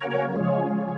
I never know.